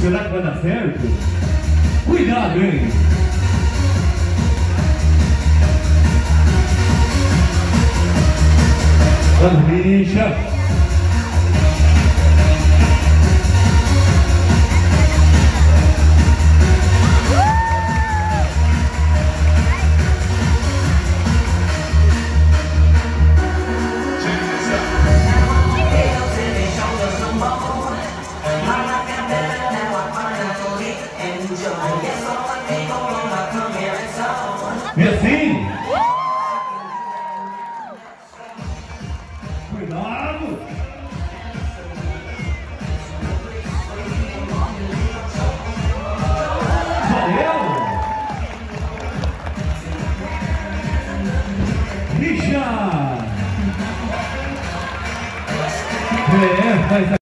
Será que vai dar certo? Cuidado, hein? Vamos, bicha. E assim? Cuidado! Valeu! Richard! É, faz